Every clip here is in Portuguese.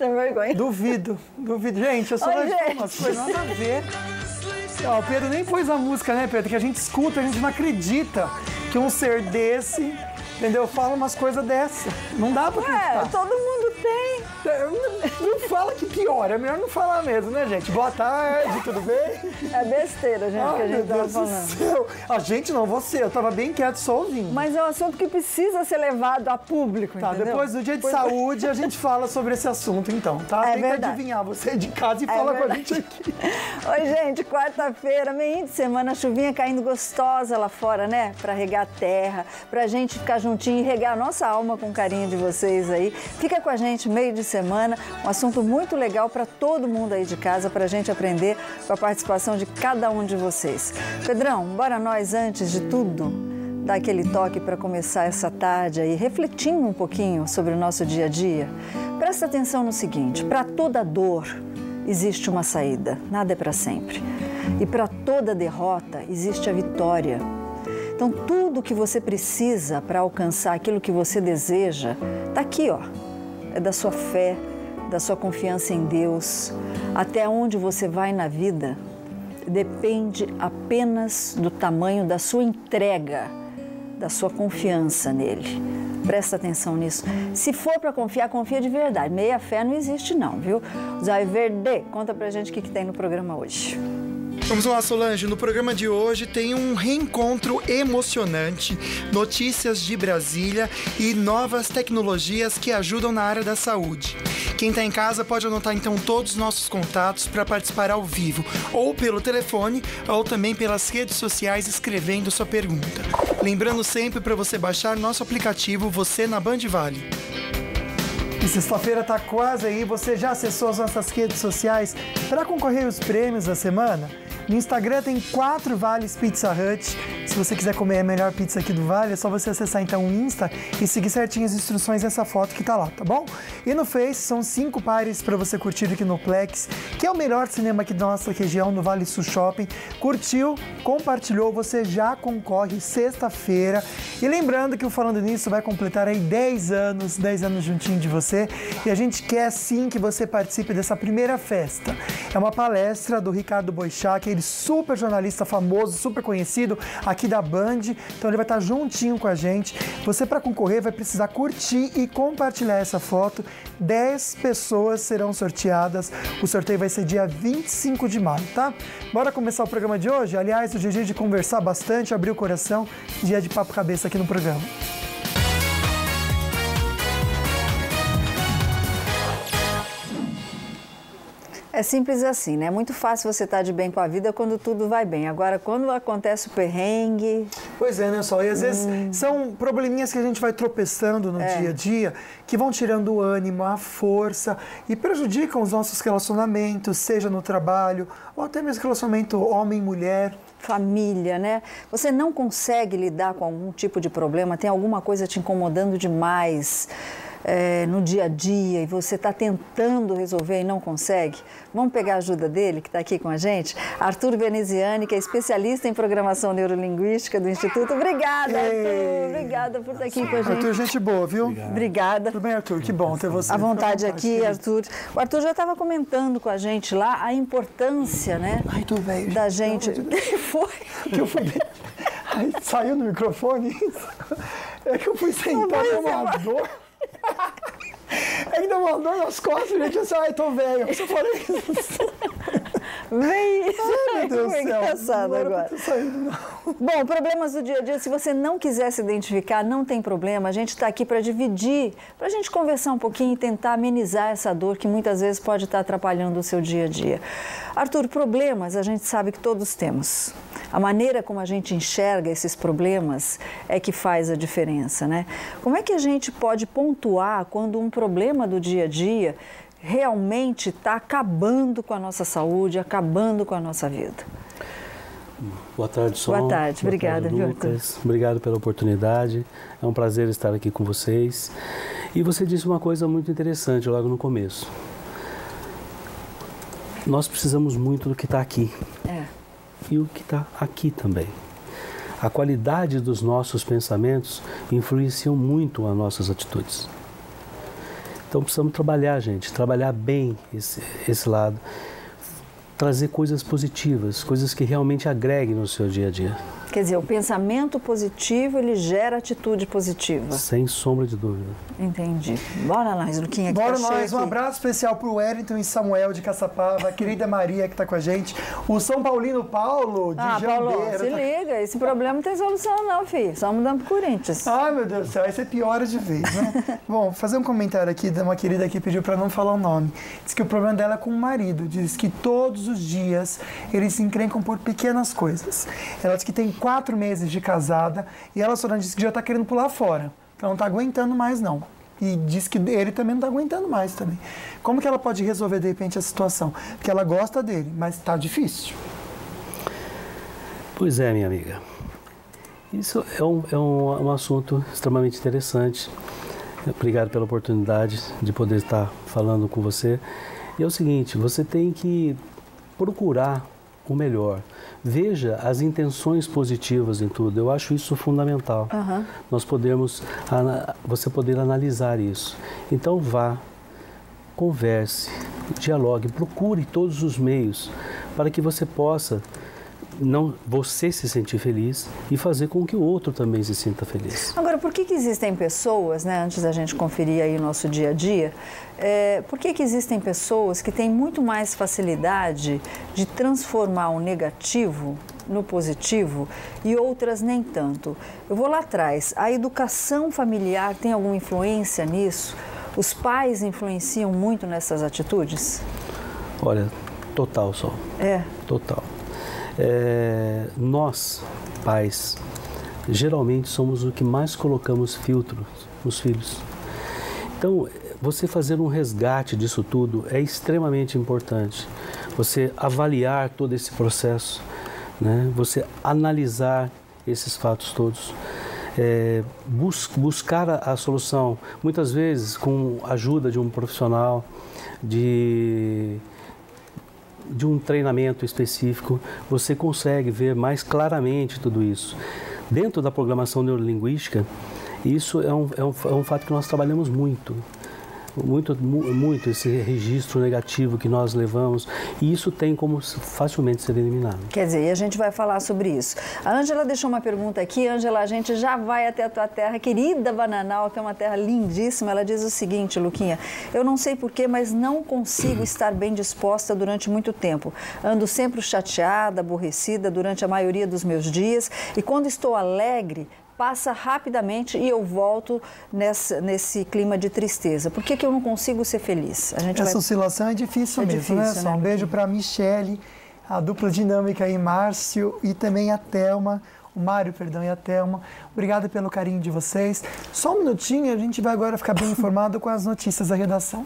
Tem vergonha? Duvido, duvido. Gente, eu só Oi, vejo gente. umas coisas nada a ver. Ó, o Pedro nem pôs a música, né, Pedro? Que a gente escuta, a gente não acredita que um ser desse, entendeu? Fala umas coisas dessa. Não dá pra acreditar. todo mundo tem. Fala que pior, é melhor não falar mesmo, né, gente? Boa tarde, tudo bem? É besteira, gente, que a gente tava do falando. céu. A gente não, você. Eu tava bem quieto, só ouvindo. Mas é um assunto que precisa ser levado a público, Tá, entendeu? depois do dia de Pois- saúde a gente fala sobre esse assunto, então, tá? É Tenta verdade. adivinhar você de casa e É fala com a verdade. gente aqui. Oi, gente, quarta-feira, meio de semana, chuvinha caindo gostosa lá fora, né? Pra regar a terra, pra gente ficar juntinho e regar a nossa alma com carinho de vocês aí. Fica com a gente meio de semana, um assunto muito legal pra todo mundo aí de casa, pra gente aprender com a participação de cada um de vocês. Pedrão, bora nós, antes de tudo, dar aquele toque para começar essa tarde aí, refletindo um pouquinho sobre o nosso dia a dia. Presta atenção no seguinte: para toda dor existe uma saída, nada é para sempre. E para toda derrota existe a vitória. Então, tudo que você precisa para alcançar aquilo que você deseja, está aqui, ó. É da sua fé, da sua confiança em Deus. Até onde você vai na vida depende apenas do tamanho da sua entrega, da sua confiança nele. Presta atenção nisso. Se for para confiar, confia de verdade. Meia fé não existe não, viu? Zay Verde, conta pra gente o que, que tem no programa hoje. Vamos lá, Solange. No programa de hoje tem um reencontro emocionante, notícias de Brasília e novas tecnologias que ajudam na área da saúde. Quem está em casa pode anotar então todos os nossos contatos para participar ao vivo, ou pelo telefone, ou também pelas redes sociais escrevendo sua pergunta. Lembrando sempre para você baixar nosso aplicativo Você na Band Vale. E sexta-feira tá quase aí. Você já acessou as nossas redes sociais para concorrer aos prêmios da semana? No Instagram tem quatro vales Pizza Hut. Se você quiser comer a melhor pizza aqui do Vale, é só você acessar então o Insta e seguir certinho as instruções dessa foto que tá lá, tá bom? E no Face são cinco pares para você curtir aqui no Plex, que é o melhor cinema aqui da nossa região, no Vale Sul Shopping. Curtiu, compartilhou, você já concorre sexta-feira. E lembrando que o Falando Nisso vai completar aí 10 anos, 10 anos juntinho de você. E a gente quer sim que você participe dessa primeira festa. É uma palestra do Ricardo Boixá, aquele super jornalista famoso, super conhecido aqui da Band. Então ele vai estar juntinho com a gente. Você, para concorrer, vai precisar curtir e compartilhar essa foto. 10 pessoas serão sorteadas. O sorteio vai ser dia 25 de maio, tá? Bora começar o programa de hoje? Aliás, é dia de conversar bastante, abrir o coração. Dia de papo cabeça aqui no programa. É simples assim, né? É muito fácil você estar de bem com a vida quando tudo vai bem. Agora, quando acontece o perrengue, Pois é, né, Sol? E às vezes são probleminhas que a gente vai tropeçando no dia a dia que vão tirando o ânimo, a força e prejudicam os nossos relacionamentos, seja no trabalho ou até mesmo relacionamento homem-mulher. família, né? Você não consegue lidar com algum tipo de problema, tem alguma coisa te incomodando demais é, no dia a dia e você está tentando resolver e não consegue. Vamos pegar a ajuda dele, que está aqui com a gente? Arthur Veneziani, que é especialista em programação neurolinguística do Instituto. Obrigada. Arthur. Obrigada por estar aqui com a gente. Arthur, gente boa, viu? Obrigada. Tudo bem, Arthur? Que bom ter você. À vontade aqui. Arthur. O Arthur já estava comentando com a gente lá a importância, né? Ai, tô velho. Da gente. Deus. que foi? Que eu fui... Ai, saiu no microfone isso? É que eu fui sentar deu mas uma dor. Uma dor nas costas, gente. Eu disse, ai, tô velho. Eu falei isso. Vem isso. Ai, meu Deus do Foi céu. engraçado agora. Bom, problemas do dia a dia, se você não quiser se identificar, não tem problema. A gente está aqui para dividir, para a gente conversar um pouquinho e tentar amenizar essa dor que muitas vezes pode estar atrapalhando o seu dia a dia. Arthur, problemas a gente sabe que todos temos. A maneira como a gente enxerga esses problemas é que faz a diferença, né? Como é que a gente pode pontuar quando um problema do dia a dia realmente está acabando com a nossa saúde, acabando com a nossa vida? Boa tarde, Sol. Boa tarde, obrigada, tarde, viu, Lucas. Obrigado pela oportunidade. É um prazer estar aqui com vocês. E você disse uma coisa muito interessante logo no começo. Nós precisamos muito do que está aqui É. e o que está aqui também. A qualidade dos nossos pensamentos influenciam muito as nossas atitudes. Então precisamos trabalhar, gente, trabalhar bem esse, esse lado. Trazer coisas positivas, coisas que realmente agreguem no seu dia a dia. Quer dizer, o pensamento positivo, ele gera atitude positiva. Sem sombra de dúvida. Entendi. Bora lá, Luquinha. Bora tá nós. Um abraço especial para o Wellington e Samuel de Caçapava, a querida Maria que está com a gente, o São Paulino Paulo de ah, Jambeira. Paulo, se tá... liga, esse problema não tem solução não, filho. Só mudando pro Corinthians. Ai, meu Deus do céu, aí você piora de vez, né? Bom, fazer um comentário aqui de uma querida que pediu para não falar o nome. Diz que o problema dela é com o marido. Diz que todos os dias eles se encrencam por pequenas coisas. Ela diz que tem quatro meses de casada e ela só disse que já está querendo pular fora. Que ela não está aguentando mais, não. E diz que ele também não está aguentando mais também. Como que ela pode resolver, de repente, a situação? Porque ela gosta dele, mas está difícil. Pois é, minha amiga. Isso é um, é um, um assunto extremamente interessante. Obrigado pela oportunidade de poder estar falando com você. E é o seguinte, você tem que procurar o melhor. Veja as intenções positivas em tudo. Eu acho isso fundamental. Uhum. Nós podemos, você poder analisar isso. Então vá, converse, dialogue, procure todos os meios para que você possa não você se sentir feliz e fazer com que o outro também se sinta feliz. Agora, por que, que existem pessoas, né, antes da gente conferir aí o nosso dia a dia, é, por que, que existem pessoas que têm muito mais facilidade de transformar o negativo no positivo e outras nem tanto? Eu vou lá atrás. A educação familiar tem alguma influência nisso? Os pais influenciam muito nessas atitudes? Olha, total só. É. Total. É, nós, pais, geralmente somos o que mais colocamos filtros nos filhos. Então, você fazer um resgate disso tudo é extremamente importante. Você avaliar todo esse processo, né? você analisar esses fatos todos. É, bus buscar a, a, solução, muitas vezes com a ajuda de um profissional, de de um treinamento específico, você consegue ver mais claramente tudo isso. Dentro da programação neurolinguística, isso é um, é um, é um fato que nós trabalhamos muito muito, muito esse registro negativo que nós levamos e isso tem como facilmente ser eliminado. Quer dizer, e a gente vai falar sobre isso. A Ângela deixou uma pergunta aqui. Ângela, a gente já vai até a tua terra, querida Bananal, que é uma terra lindíssima. Ela diz o seguinte, Luquinha, eu não sei porquê, mas não consigo estar bem disposta durante muito tempo. Ando sempre chateada, aborrecida durante a maioria dos meus dias e quando estou alegre, passa rapidamente e eu volto nessa, nesse clima de tristeza. Por que, que eu não consigo ser feliz? Essa vai... oscilação é difícil é mesmo, né? difícil, né? Só um beijo para a Michele, a dupla dinâmica aí, Márcio e também a Thelma. O Mário, perdão, e a Thelma. Obrigada pelo carinho de vocês. Só um minutinho, a gente vai agora ficar bem informado com as notícias da redação.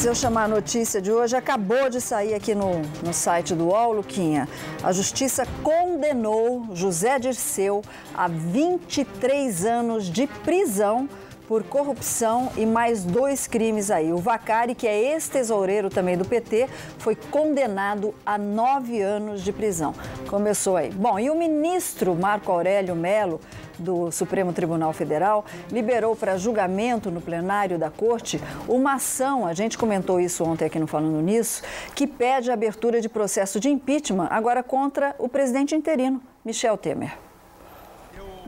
De eu chamar a notícia de hoje, acabou de sair aqui no, no site do UOL, Luquinha. A justiça condenou José Dirceu a 23 anos de prisão por corrupção e mais dois crimes aí. O Vacari, que é ex-tesoureiro também do PT, foi condenado a nove anos de prisão. Começou aí. Bom, e o ministro Marco Aurélio Melo do Supremo Tribunal Federal liberou para julgamento no plenário da Corte uma ação, a gente comentou isso ontem aqui no Falando Nisso, que pede a abertura de processo de impeachment agora contra o presidente interino, Michel Temer.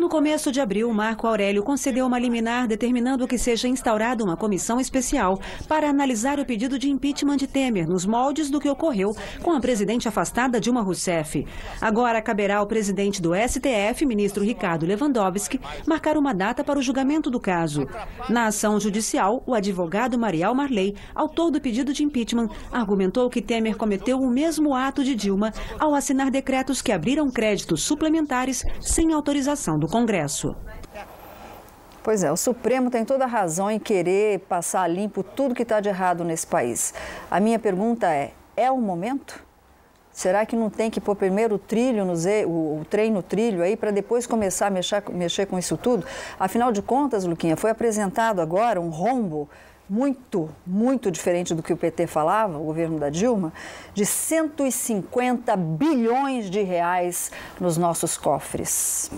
No começo de abril, Marco Aurélio concedeu uma liminar determinando que seja instaurada uma comissão especial para analisar o pedido de impeachment de Temer nos moldes do que ocorreu com a presidente afastada Dilma Rousseff. Agora caberá ao presidente do STF, ministro Ricardo Lewandowski, marcar uma data para o julgamento do caso. Na ação judicial, o advogado Marial Marley, autor do pedido de impeachment, argumentou que Temer cometeu o mesmo ato de Dilma ao assinar decretos que abriram créditos suplementares sem autorização do Congresso. Pois é, o Supremo tem toda a razão em querer passar limpo tudo que está de errado nesse país. A minha pergunta é: é o momento? Será que não tem que pôr primeiro o trilho, no Z, o, o trem no trilho aí, para depois começar a mexer, mexer com isso tudo? Afinal de contas, Luquinha, foi apresentado agora um rombo muito, muito diferente do que o PT falava, o governo da Dilma, de 150 bilhões de reais nos nossos cofres.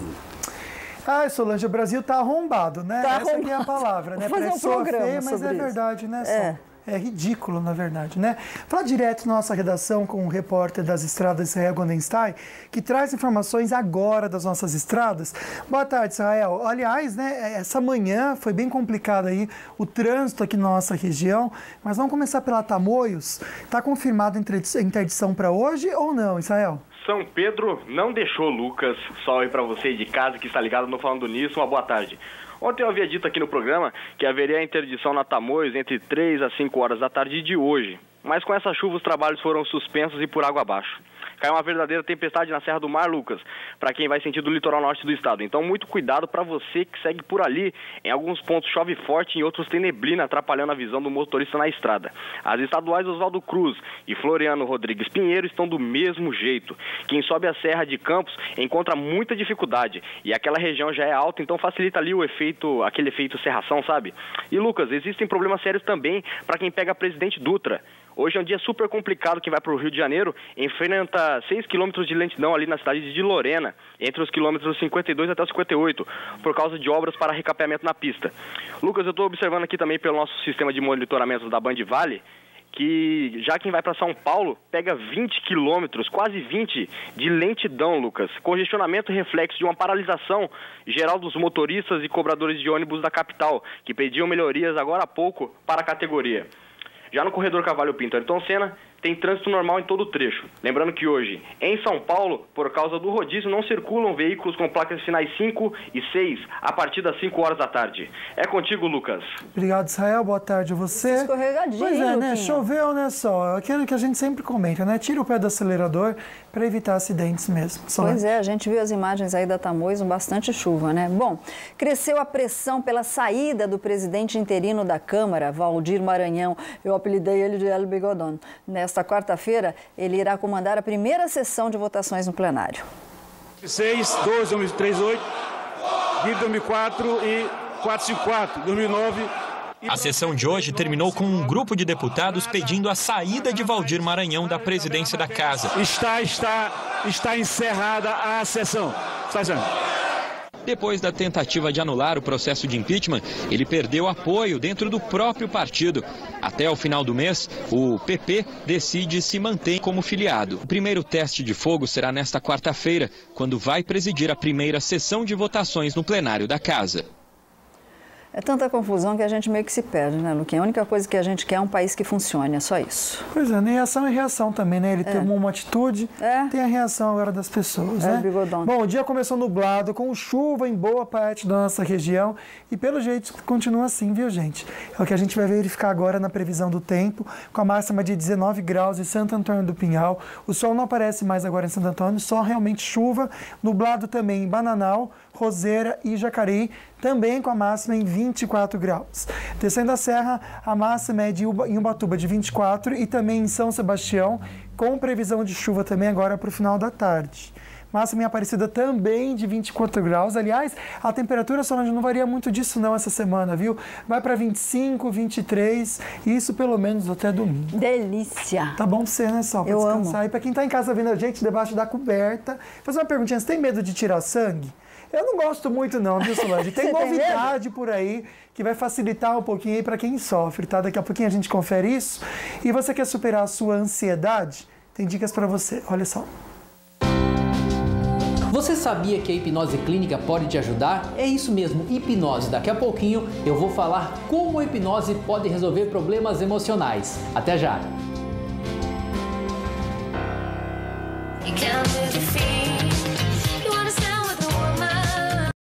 Ai, Solange, o Brasil está arrombado, né? Tá Essa arrombado. é a palavra, né? Vou fazer um Parece programa feia, mas é isso. verdade, né, Sol? É. É ridículo, na verdade, né? Falar direto na nossa redação com o repórter das estradas Israel Gondenstein, que traz informações agora das nossas estradas. Boa tarde, Israel. Aliás, né, essa manhã foi bem complicado aí o trânsito aqui na nossa região, mas vamos começar pela Tamoios. Está confirmado a interdição para hoje ou não, Israel? São Pedro não deixou Lucas. Salve para você de casa que está ligado no Falando Nisso. Uma boa tarde. Ontem eu havia dito aqui no programa que haveria interdição na Tamoios entre 3 às 5 horas da tarde de hoje. Mas com essa chuva os trabalhos foram suspensos e por água abaixo. Caiu uma verdadeira tempestade na Serra do Mar, Lucas, para quem vai sentido do litoral norte do estado. Então, muito cuidado para você que segue por ali. Em alguns pontos chove forte, em outros tem neblina, atrapalhando a visão do motorista na estrada. As estaduais Oswaldo Cruz e Floriano Rodrigues Pinheiro estão do mesmo jeito. Quem sobe a Serra de Campos encontra muita dificuldade. E aquela região já é alta, então facilita ali o efeito, aquele efeito serração, sabe? E Lucas, existem problemas sérios também para quem pega Presidente Dutra. Hoje é um dia super complicado. Quem vai para o Rio de Janeiro enfrenta 6 quilômetros de lentidão ali na cidade de Lorena, entre os quilômetros 52 até os 58, por causa de obras para recapeamento na pista. Lucas, eu estou observando aqui também pelo nosso sistema de monitoramento da Band Vale que já quem vai para São Paulo pega 20 quilômetros, quase 20 de lentidão, Lucas. Congestionamento reflexo de uma paralisação geral dos motoristas e cobradores de ônibus da capital, que pediam melhorias agora há pouco para a categoria. Já no corredor Cavalho Pinto Ayrton Senna, tem trânsito normal em todo o trecho. Lembrando que hoje, em São Paulo, por causa do rodízio, não circulam veículos com placas de sinais 5 e 6 a partir das 5 horas da tarde. É contigo, Lucas. Obrigado, Israel. Boa tarde a você. Escorregadinho, Pois é, né? Luquinha. Choveu, né, só? Aquilo que a gente sempre comenta, né? Tira o pé do acelerador para evitar acidentes mesmo. Pois é, a gente viu as imagens aí da Tamoios, bastante chuva, né? Bom, cresceu a pressão pela saída do presidente interino da Câmara, Valdir Maranhão. Eu apelidei ele de El Bigodon. Nesta quarta-feira, ele irá comandar a primeira sessão de votações no plenário. 6, 12, 2038, 2004 e 454, 2009. A sessão de hoje terminou com um grupo de deputados pedindo a saída de Valdir Maranhão da presidência da casa. Está, está, está encerrada a sessão. Está encerrada. Depois da tentativa de anular o processo de impeachment, ele perdeu apoio dentro do próprio partido. Até o final do mês, o PP decide se manter como filiado. O primeiro teste de fogo será nesta quarta-feira, quando vai presidir a primeira sessão de votações no plenário da casa. É tanta confusão que a gente meio que se perde, né, Luquinha? A única coisa que a gente quer é um país que funcione, é só isso. Pois é, nem ação e reação também, né? Ele tomou uma atitude, É. tem a reação agora das pessoas, É, né? bigodão. Bom, o dia começou nublado, com chuva em boa parte da nossa região e pelo jeito continua assim, viu, gente? É o que a gente vai verificar agora na previsão do tempo, com a máxima de 19 graus em Santo Antônio do Pinhal. O sol não aparece mais agora em Santo Antônio, só realmente chuva, nublado também em Bananal, Roseira e Jacareí, também com a máxima em 24 graus. Descendo a serra, a máxima é de Uba- em Ubatuba de 24 e também em São Sebastião, com previsão de chuva também agora para o final da tarde. Máxima em Aparecida também de 24 graus. Aliás, a temperatura, Solange, não varia muito disso não essa semana, viu? Vai para 25, 23, isso pelo menos até domingo. Delícia! Tá bom você, né, Sol? Pra Eu descansar. amo. E pra quem tá em casa vendo a gente, debaixo da coberta. Fazer uma perguntinha, você tem medo de tirar sangue? Eu não gosto muito não, viu, Solange? Tem Você tem novidade por aí que vai facilitar um pouquinho aí pra quem sofre, tá? Daqui a pouquinho a gente confere isso. E você quer superar a sua ansiedade? Tem dicas pra você. Olha só. Você sabia que a hipnose clínica pode te ajudar? É isso mesmo, hipnose. Daqui a pouquinho eu vou falar como a hipnose pode resolver problemas emocionais. Até já! You